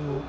No.